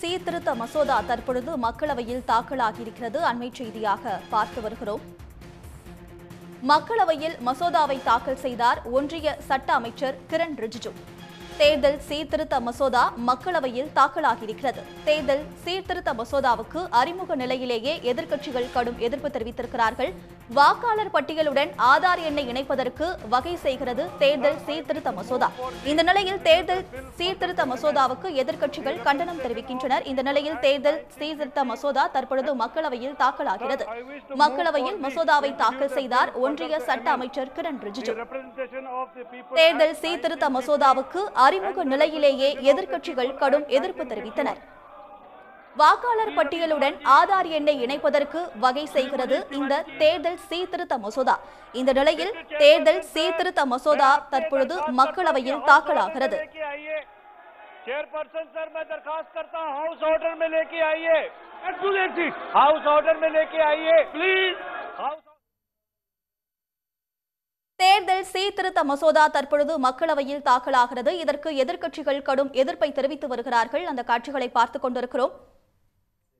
சீர்திருத்த மசோதா தற்பொழுது மக்களவையில் தாக்கலாகியிருக்கிறது. அண்மை செய்தியாக பார்த்து வருகிறோம். மக்களவையில் மசோதாவை தாக்கல் செய்தார் ஒன்றிய சட்ட அமைச்சர் கிரண் ரிஜிஜு. தேர்தல் சீர்திருத்த மசோதா மக்களவையில் தாக்கலாகியிருக்கிறது. தேர்தல் சீர்திருத்த மசோதாவுக்கு அறிமுக நிலையிலேயே எதிர்க்கட்சிகள் கடும் எதிர்ப்பு தெரிவித்திருக்கிறார்கள். வாக்காளர் பட்டியலுடன் ஆதார் எண்ணை இணைப்பதற்கு வகை செய்கிறது தேர்தல் சீர்திருத்த மசோதா. இந்த நிலையில் தேர்தல் சீர்திருத்த மசோதாவுக்கு எதிர்க்கட்சிகள் கண்டனம் தெரிவிக்கின்றனர். இந்த நிலையில் தேர்தல் சீர்திருத்த மசோதா தற்பொழுது மக்களவையில் தாக்கலாகிறது. மக்களவையில் மசோதாவை தாக்கல் செய்தார் ஒன்றிய சட்ட அமைச்சர் கிரண் ரிஜிஜு. தேர்தல் சீர்திருத்த மசோதாவுக்கு அறிமுக நிலையிலேயே எதிர்க்கட்சிகள் கடும் எதிர்ப்பு தெரிவித்தனர். வாக்காளர் பட்டியலுடன் ஆதார் எண்ணை இணைப்பதற்கு வகை செய்கிறது இந்த தேர்தல் சீர்திருத்த மசோதா இந்த நிலையில் தேர்தல் சீர்திருத்த மசோதா தற்பொழுது மக்களவையில் தாக்கலாகிறது लेके आइए चेयरपर्सन सर मैं दरखास्त करता हूँ हाउस ऑर्डर में लेके आइए हाउस ऑर्डर में लेके आइए प्लीज हाउस தேர்தல் சீர்திருத்த மசோதா தற்பொழுது மக்களவையில் தாக்கலாகிறது இதற்கு எதிர்க்கட்சிகள் கடும் எதிர்ப்பை தெரிவித்து வருகிறார்கள் அந்த காட்சிகளை பார்த்துக் கொண்டிருக்கிறோம்